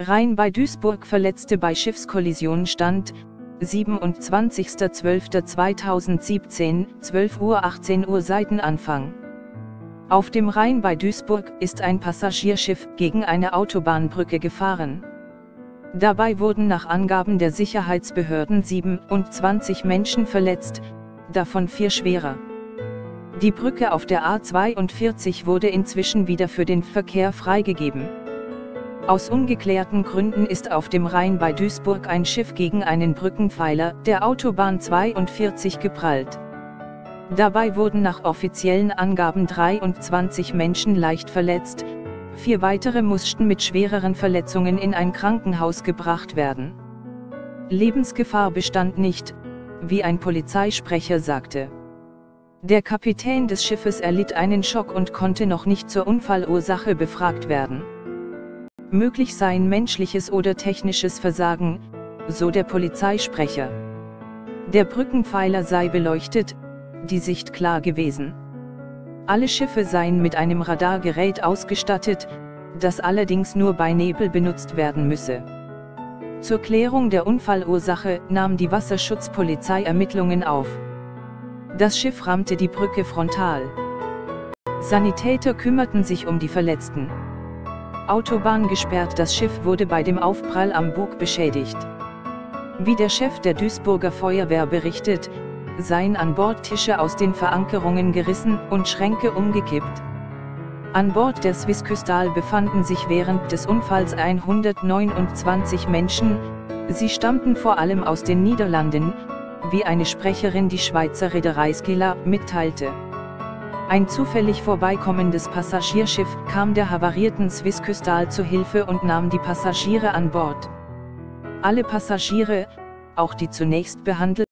Rhein bei Duisburg Verletzte bei Schiffskollision stand, 27.12.2017, 12 Uhr 18 Uhr Seitenanfang. Auf dem Rhein bei Duisburg ist ein Passagierschiff gegen eine Autobahnbrücke gefahren. Dabei wurden nach Angaben der Sicherheitsbehörden 27 Menschen verletzt, davon vier schwerer. Die Brücke auf der A42 wurde inzwischen wieder für den Verkehr freigegeben. Aus ungeklärten Gründen ist auf dem Rhein bei Duisburg ein Schiff gegen einen Brückenpfeiler der Autobahn 42 geprallt. Dabei wurden nach offiziellen Angaben 23 Menschen leicht verletzt, vier weitere mussten mit schwereren Verletzungen in ein Krankenhaus gebracht werden. Lebensgefahr bestand nicht, wie ein Polizeisprecher sagte. Der Kapitän des Schiffes erlitt einen Schock und konnte noch nicht zur Unfallursache befragt werden. Möglich seien menschliches oder technisches Versagen, so der Polizeisprecher. Der Brückenpfeiler sei beleuchtet, die Sicht klar gewesen. Alle Schiffe seien mit einem Radargerät ausgestattet, das allerdings nur bei Nebel benutzt werden müsse. Zur Klärung der Unfallursache nahm die Wasserschutzpolizei Ermittlungen auf. Das Schiff rammte die Brücke frontal. Sanitäter kümmerten sich um die Verletzten. Autobahn gesperrt. Das Schiff wurde bei dem Aufprall am Bug beschädigt. Wie der Chef der Duisburger Feuerwehr berichtet, seien an Bord Tische aus den Verankerungen gerissen und Schränke umgekippt. An Bord der Swiss Crystal befanden sich während des Unfalls 129 Menschen, sie stammten vor allem aus den Niederlanden, wie eine Sprecherin die Schweizer Reederei Skilla mitteilte. Ein zufällig vorbeikommendes Passagierschiff kam der havarierten Swiss Crystal zu Hilfe und nahm die Passagiere an Bord. Alle Passagiere, auch die zunächst behandelten